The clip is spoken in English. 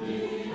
You.